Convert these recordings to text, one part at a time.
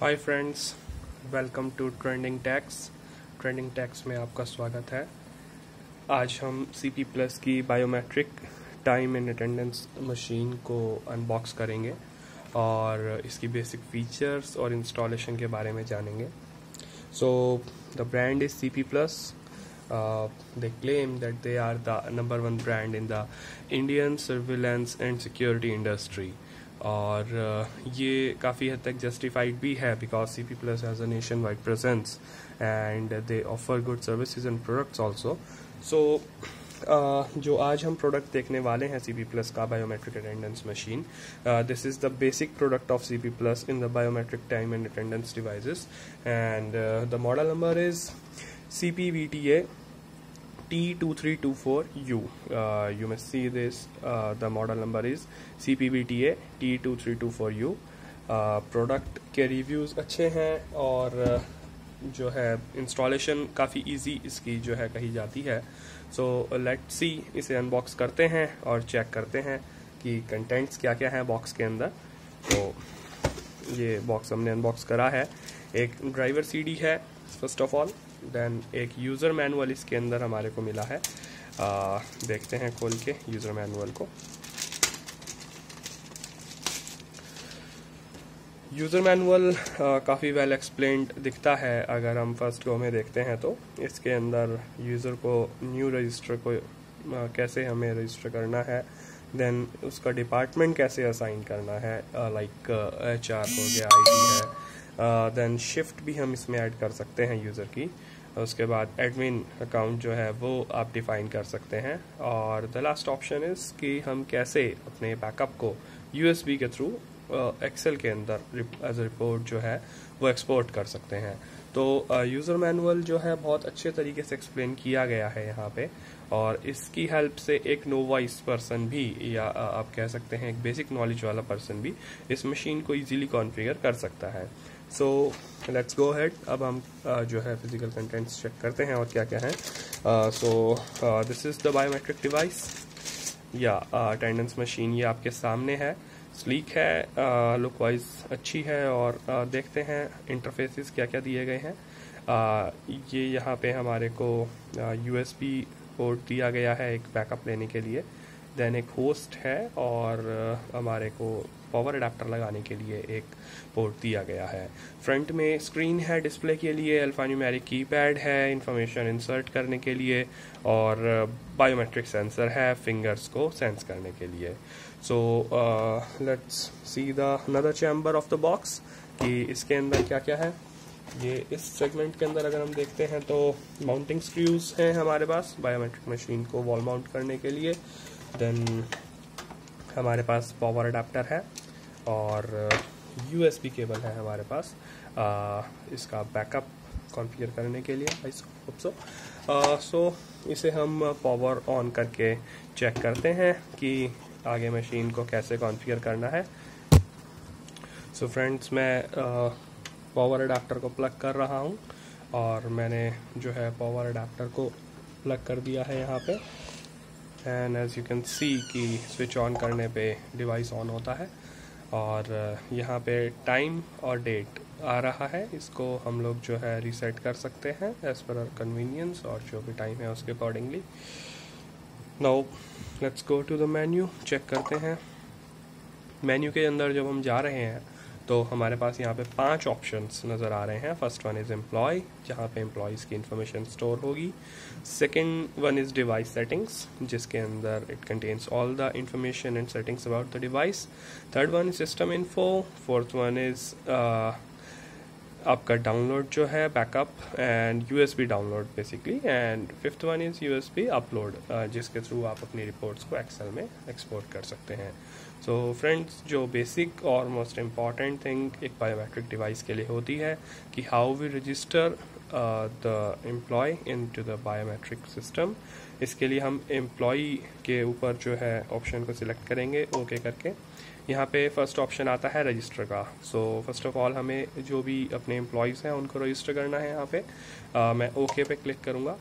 Hi friends welcome to trending tax trending tax में आपका स्वागत है। आज हम सी पी प्लस की biometric time and attendance machine को अनबॉक्स करेंगे और इसकी बेसिक फीचर्स और इंस्टॉलेशन के बारे में जानेंगे। So the brand is C P plus they claim that they are the number one brand in the Indian surveillance and security industry और ये काफ़ी हद तक जस्टिफाइड भी है because C P plus has a nation wide presence and they offer good services and products also so जो आज हम प्रोडक्ट देखने वाले हैं सी पी प्लस का biometric attendance machine this is the basic product of C P plus in the biometric time and attendance devices and the model number is C P V T A T2324U. Uh, you must see this. Uh, the model number is CPBTA T2324U. Product के reviews अच्छे हैं और जो है installation काफ़ी easy इसकी जो है कही जाती है सो लेट सी इसे अनबॉक्स करते हैं और चेक करते हैं कि कंटेंट्स क्या क्या हैं बॉक्स के अंदर तो ये बॉक्स हमने अनबॉक्स करा है एक ड्राइवर सीडी है फ़र्स्ट ऑफ़ ऑल देन एक यूज़र मैनुअल इसके अंदर हमारे को मिला है। आ, देखते हैं खोल के यूज़र मैनुअल को। यूज़र मैनुअल काफ़ी वेल एक्सप्लेन्ड दिखता है अगर हम फ़र्स्ट गो में देखते हैं तो। इसके अंदर यूज़र को न्यू रजिस्टर को आ, कैसे हमें रजिस्टर करना है। देन उसका डिपार्टमेंट कैसे असाइन करना है। लाइक एच आर हो गया आई है। देन शिफ्ट भी हम इसमें ऐड कर सकते हैं यूज़र की। उसके बाद एडमिन अकाउंट जो है वो आप डिफ़ाइन कर सकते हैं। और द लास्ट ऑप्शन इज़ कि हम कैसे अपने बैकअप को यूएसबी के थ्रू एक्सेल के अंदर एज रिपोर्ट जो है वो एक्सपोर्ट कर सकते हैं। तो यूज़र मैनुअल जो है बहुत अच्छे तरीके से एक्सप्लेन किया गया है यहाँ पे। और इसकी हेल्प से एक नो वॉइस पर्सन भी या आप कह सकते हैं एक बेसिक नॉलेज वाला पर्सन भी इस मशीन को इजीली कॉन्फ़िगर कर सकता है। सो लेट्स गो हेड अब हम uh, जो है फ़िज़िकल कंटेंट्स चेक करते हैं और क्या क्या है। So this is the biometric device या अटेंडेंस मशीन ये आपके सामने है। स्लीक है लुक वाइज अच्छी है और uh, देखते हैं इंटरफेसेस क्या क्या दिए गए हैं। uh, ये यहाँ पे हमारे को यू एस बी पोर्ट दिया गया है एक बैकअप लेने के लिए। देन एक होस्ट है और हमारे को पावर अडाप्टर लगाने के लिए एक पोर्ट दिया गया है। फ्रंट में स्क्रीन है डिस्प्ले के लिए अल्फान्यूमेरिक कीपैड है इंफॉर्मेशन इंसर्ट करने के लिए और बायोमेट्रिक सेंसर है फिंगर्स को सेंस करने के लिए। So let's see the another chamber of the box कि इसके अंदर क्या क्या है। ये इस सेगमेंट के अंदर अगर हम देखते हैं तो माउंटिंग स्क्रूज हैं हमारे पास बायोमेट्रिक मशीन को वॉल माउंट करने के लिए। देन हमारे पास पावर अडाप्टर है और यूएसबी केबल है हमारे पास। आ, इसका बैकअप कॉन्फ़िगर करने के लिए आई होप सो सो इसे हम पावर ऑन करके चेक करते हैं कि आगे मशीन को कैसे कॉन्फ़िगर करना है। सो so फ्रेंड्स मैं पावर अडाप्टर को प्लग कर रहा हूँ और मैंने जो है पावर अडाप्टर को प्लग कर दिया है यहाँ पे। And as you can see कि स्विच ऑन करने पे डिवाइस ऑन होता है और यहाँ पे टाइम और डेट आ रहा है। इसको हम लोग जो है रीसेट कर सकते हैं एज़ पर आर कन्वीनियंस और जो भी टाइम है उसके accordingly now let's go to the menu check करते हैं। मेन्यू के अंदर जब हम जा रहे हैं तो हमारे पास यहाँ पे पाँच ऑप्शंस नज़र आ रहे हैं। फ़र्स्ट वन इज़ एम्प्लॉय जहाँ पे एम्प्लॉयज़ की इन्फॉर्मेशन स्टोर होगी। Second one is device settings जिसके अंदर it contains all the information and settings about the device third one is system info fourth one is आपका डाउनलोड जो है backup and USB download basically and fifth one is USB upload जिसके through आप अपनी reports को Excel में export कर सकते हैं। सो so, फ्रेंड्स जो बेसिक और मोस्ट इंपॉर्टेंट थिंग एक बायोमेट्रिक डिवाइस के लिए होती है कि how we register the employee in to the biometric system इसके लिए हम एम्प्लॉय के ऊपर जो है ऑप्शन को सिलेक्ट करेंगे ओके okay करके। यहाँ पे फ़र्स्ट ऑप्शन आता है रजिस्टर का। सो फ़र्स्ट ऑफ़ ऑल हमें जो भी अपने एम्प्लॉयज़ हैं उनको रजिस्टर करना है यहाँ पे। आ, मैं ओके okay पे क्लिक करूँगा।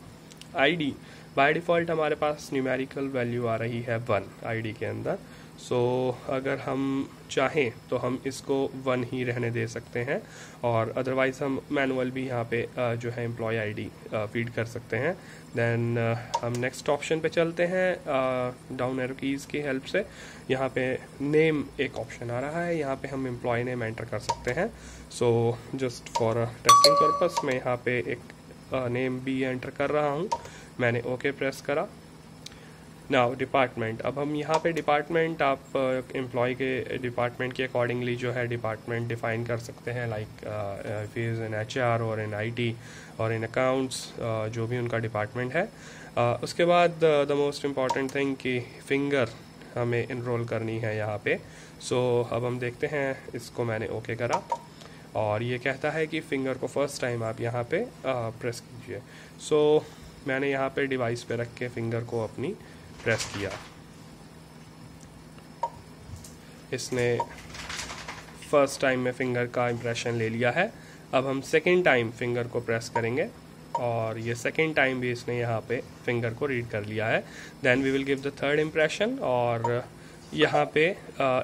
आईडी बाय डिफ़ॉल्ट हमारे पास न्यूमेरिकल वैल्यू आ रही है वन आईडी के अंदर। सो so, अगर हम चाहें तो हम इसको वन ही रहने दे सकते हैं। और अदरवाइज़ हम मैनुअल भी यहाँ पे जो है एम्प्लॉय आईडी फ़ीड कर सकते हैं। देन हम नेक्स्ट ऑप्शन पे चलते हैं डाउन एरो कीज़ की हेल्प से। यहाँ पे नेम एक ऑप्शन आ रहा है यहाँ पे हम एम्प्लॉय नेम एंटर कर सकते हैं। So just for testing purpose मैं यहाँ पे एक नेम भी एंटर कर रहा हूँ। मैंने ओके okay प्रेस करा। नाउ डिपार्टमेंट अब हम यहाँ पे डिपार्टमेंट आप एम्प्लॉय uh, के डिपार्टमेंट के अकॉर्डिंगली जो है डिपार्टमेंट डिफाइन कर सकते हैं like fees in H R और इन आई टी और इन अकाउंट्स uh, जो भी उनका डिपार्टमेंट है। Uh, उसके बाद द मोस्ट इंपॉर्टेंट थिंग कि फिंगर हमें इनरोल करनी है यहाँ पे। सो so, अब हम देखते हैं इसको मैंने ओके okay करा। और ये कहता है कि फिंगर को फ़र्स्ट टाइम आप यहाँ पे प्रेस कीजिए। सो मैंने यहाँ पे डिवाइस पे रख के फिंगर को अपनी प्रेस किया। इसने फ़र्स्ट टाइम में फिंगर का इम्प्रेशन ले लिया है। अब हम सेकेंड टाइम फिंगर को प्रेस करेंगे और ये सेकेंड टाइम भी इसने यहाँ पे फिंगर को रीड कर लिया है। Then we will give the third impression और यहाँ पे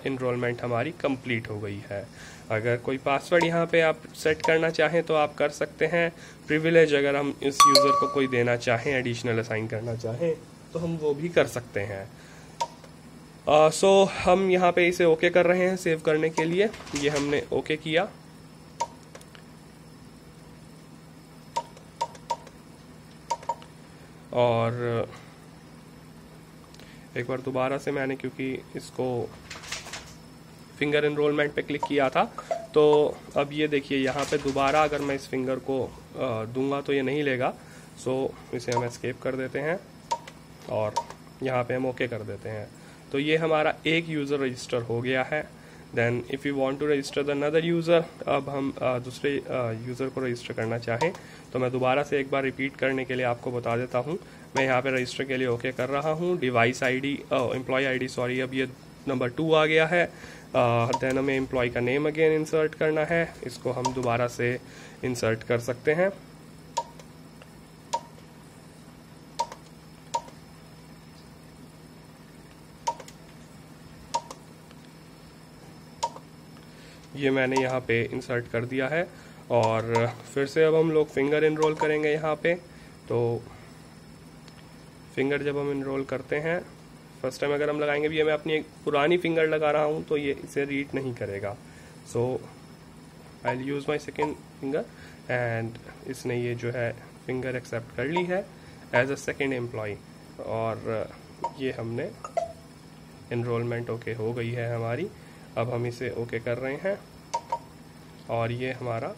इनरोलमेंट uh, हमारी कंप्लीट हो गई है। अगर कोई पासवर्ड यहाँ पे आप सेट करना चाहें तो आप कर सकते हैं। प्रिविलेज अगर हम इस यूज़र को कोई देना चाहें एडिशनल असाइन करना चाहें। तो हम वो भी कर सकते हैं। सो uh, so, हम यहाँ पे इसे ओके okay कर रहे हैं सेव करने के लिए। ये हमने ओके okay किया। और एक बार दोबारा से मैंने क्योंकि इसको फिंगर इनरोलमेंट पे क्लिक किया था तो अब ये देखिए यहाँ पे दोबारा अगर मैं इस फिंगर को दूँगा तो ये नहीं लेगा। सो इसे हम एस्केप कर देते हैं। और यहाँ पे हम ओके कर देते हैं। तो ये हमारा एक यूज़र रजिस्टर हो गया है। Then if you want to register the another user अब हम दूसरे यूज़र को रजिस्टर करना चाहें तो मैं दोबारा से एक बार रिपीट करने के लिए आपको बता देता हूँ। मैं यहाँ पे रजिस्टर के लिए ओके कर रहा हूँ। Device ID employee ID sorry अब ये नंबर टू आ गया है। देन हमें एम्प्लॉय का नेम अगेन इंसर्ट करना है। इसको हम दोबारा से इंसर्ट कर सकते हैं। ये मैंने यहाँ पे इंसर्ट कर दिया है और फिर से अब हम लोग फिंगर इनरोल करेंगे यहाँ पे। तो फिंगर जब हम इनरोल करते हैं फ़र्स्ट टाइम अगर हम लगाएँगे भी मैं अपनी एक पुरानी फिंगर लगा रहा हूँ तो ये इसे रीड नहीं करेगा। So I use my second finger and इसने ये जो है फिंगर एक्सेप्ट कर ली है एज अ सेकेंड एम्प्लॉय और ये हमने इनरोलमेंट ओके okay हो गई है हमारी। अब हम इसे ओके कर रहे हैं। और ये हमारा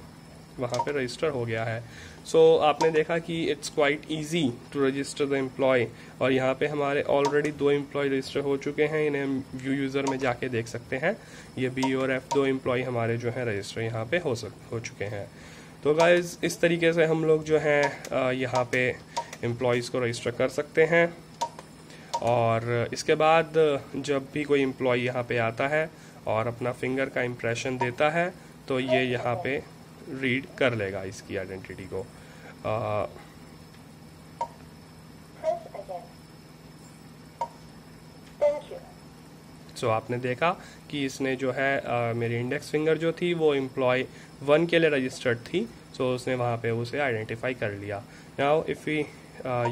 वहाँ पे रजिस्टर हो गया है। सो so, आपने देखा कि it's quite easy to register the employee और यहाँ पे हमारे ऑलरेडी दो एम्प्लॉय रजिस्टर हो चुके हैं। इन्हें हम व्यू यूज़र में जाके देख सकते हैं। ये बी और एफ़ दो एम्प्लॉय हमारे जो है रजिस्टर यहाँ पे हो सक हो चुके हैं। तो गाइज़ इस तरीके से हम लोग जो है यहाँ पे एम्प्लॉयज़ को रजिस्टर कर सकते हैं। और इसके बाद जब भी कोई एम्प्लॉय यहाँ पे आता है और अपना फिंगर का इम्प्रेशन देता है तो ये यहाँ पे रीड कर लेगा इसकी आइडेंटिटी को। सो so, आपने देखा कि इसने जो है आ, मेरी इंडेक्स फिंगर जो थी वो एम्प्लॉय वन के लिए रजिस्टर्ड थी सो so, उसने वहाँ पे उसे आइडेंटिफाई कर लिया। नाउ इफ़ वी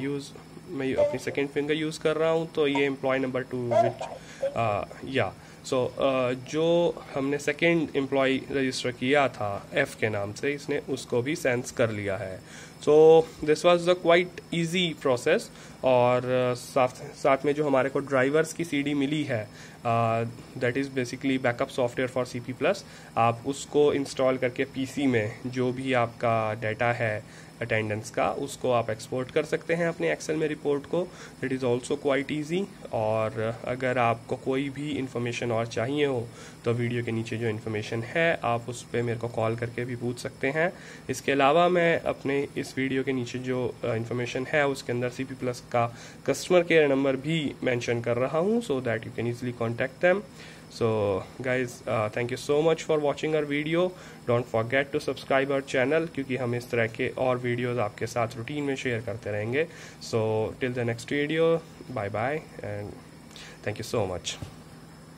यूज़ मैं अपनी सेकेंड फिंगर यूज़ कर रहा हूँ तो ये एम्प्लॉय नंबर टू विच या सो so, uh, जो हमने सेकेंड एम्प्लॉय रजिस्टर किया था एफ़ के नाम से इसने उसको भी सेंस कर लिया है। So this was the quite easy process और uh, साथ साथ में जो हमारे को ड्राइवर्स की सीडी मिली है that is basically backup software for C P plus आप उसको इंस्टॉल करके पीसी में जो भी आपका डाटा है अटेंडेंस का, उसको आप एक्सपोर्ट कर सकते हैं अपने एक्सेल में रिपोर्ट को। It is also quite easy और अगर आपको कोई भी इंफॉर्मेशन और चाहिए हो तो वीडियो के नीचे जो इन्फॉर्मेशन है, आप उस पर मेरे को कॉल करके भी पूछ सकते हैं। इसके अलावा मैं अपने इस वीडियो के नीचे जो इन्फॉर्मेशन है, उसके अंदर सीपी प्लस का कस्टमर केयर नंबर भी मैंशन कर रहा हूँ so that you can easily contact them so guys uh, thank you so much for watching our video don't forget to subscribe our channel क्योंकि हम इस तरह के और videos आपके साथ routine में share करते रहेंगे so till the next video bye bye and thank you so much